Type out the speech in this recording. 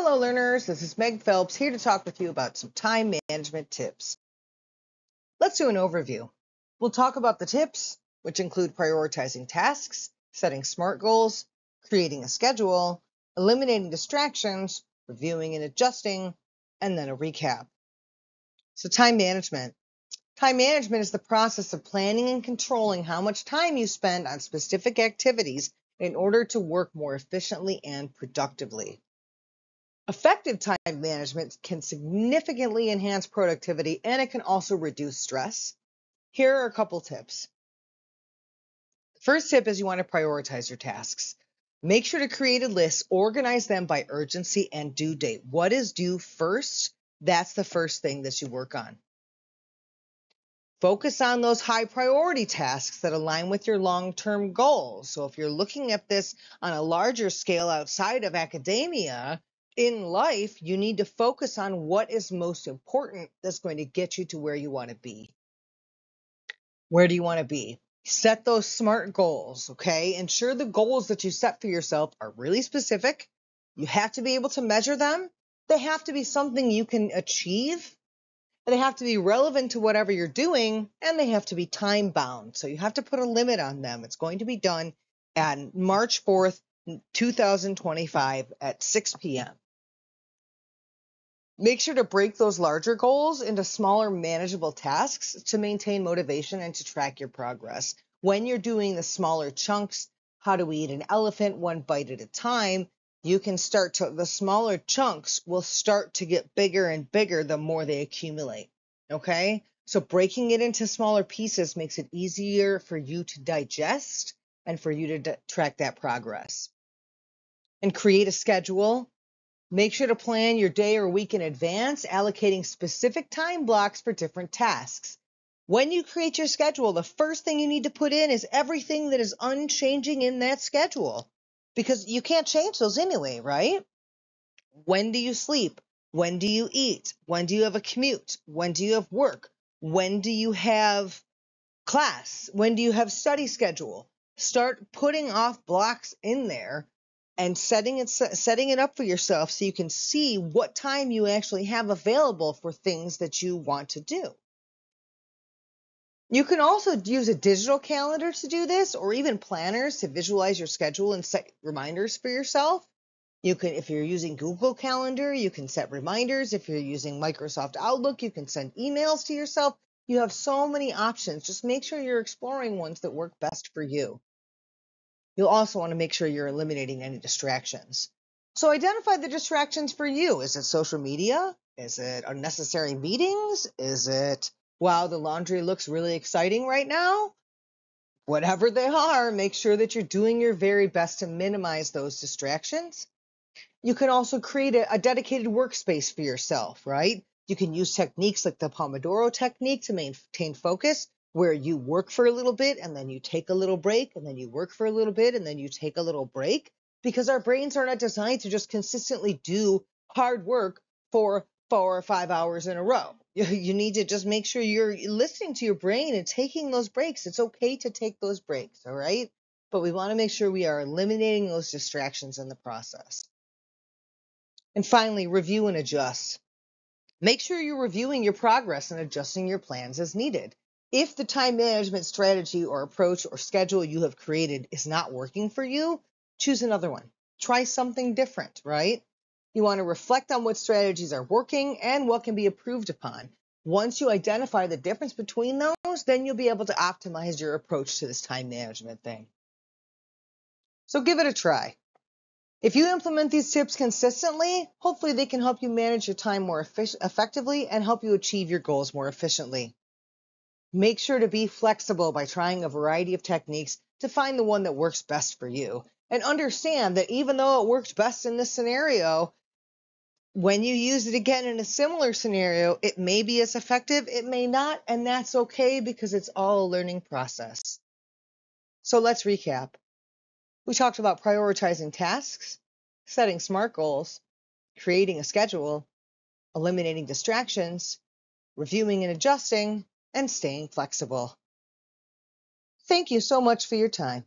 Hello, learners. This is Meg Phelps here to talk with you about some time management tips. Let's do an overview. We'll talk about the tips, which include prioritizing tasks, setting SMART goals, creating a schedule, eliminating distractions, reviewing and adjusting, and then a recap. So, time management. Time management is the process of planning and controlling how much time you spend on specific activities in order to work more efficiently and productively. Effective time management can significantly enhance productivity and it can also reduce stress. Here are a couple tips. First tip is you want to prioritize your tasks. Make sure to create a list, organize them by urgency and due date. What is due first? That's the first thing that you work on. Focus on those high priority tasks that align with your long term goals. So, if you're looking at this on a larger scale outside of academia, in life, you need to focus on what is most important that's going to get you to where you want to be. Where do you want to be? Set those SMART goals, okay? Ensure the goals that you set for yourself are really specific. You have to be able to measure them. They have to be something you can achieve. They have to be relevant to whatever you're doing, and they have to be time bound. So you have to put a limit on them. It's going to be done at March 4th, 2025 at 6 p.m. Make sure to break those larger goals into smaller, manageable tasks to maintain motivation and to track your progress. When you're doing the smaller chunks, how do we eat an elephant one bite at a time, you can start to, the smaller chunks will start to get bigger and bigger the more they accumulate. Okay? So breaking it into smaller pieces makes it easier for you to digest and for you to track that progress. And create a schedule Make sure to plan your day or week in advance, allocating specific time blocks for different tasks. When you create your schedule, the first thing you need to put in is everything that is unchanging in that schedule because you can't change those anyway, right? When do you sleep? When do you eat? When do you have a commute? When do you have work? When do you have class? When do you have study schedule? Start putting off blocks in there and setting it setting it up for yourself so you can see what time you actually have available for things that you want to do. You can also use a digital calendar to do this or even planners to visualize your schedule and set reminders for yourself. You can if you're using Google Calendar, you can set reminders. If you're using Microsoft Outlook, you can send emails to yourself. You have so many options. Just make sure you're exploring ones that work best for you. You'll also want to make sure you're eliminating any distractions. So identify the distractions for you. Is it social media? Is it unnecessary meetings? Is it, wow, the laundry looks really exciting right now? Whatever they are, make sure that you're doing your very best to minimize those distractions. You can also create a, a dedicated workspace for yourself, right? You can use techniques like the Pomodoro technique to maintain focus where you work for a little bit and then you take a little break and then you work for a little bit and then you take a little break because our brains are not designed to just consistently do hard work for four or five hours in a row. You, need to just make sure you're listening to your brain and taking those breaks. It's okay to take those breaks, all right? But we want to make sure we are eliminating those distractions in the process. And finally, review and adjust. Make sure you're reviewing your progress and adjusting your plans as needed. If the time management strategy or approach or schedule you have created is not working for you, choose another one. Try something different, right? You want to reflect on what strategies are working and what can be improved upon. Once you identify the difference between those, then you'll be able to optimize your approach to this time management thing. So give it a try. If you implement these tips consistently, hopefully they can help you manage your time more effectively and help you achieve your goals more efficiently. Make sure to be flexible by trying a variety of techniques to find the one that works best for you. And understand that even though it worked best in this scenario, when you use it again in a similar scenario, it may be as effective, it may not, and that's okay because it's all a learning process. So let's recap. We talked about prioritizing tasks, setting SMART goals, creating a schedule, eliminating distractions, reviewing and adjusting, and staying flexible. Thank you so much for your time.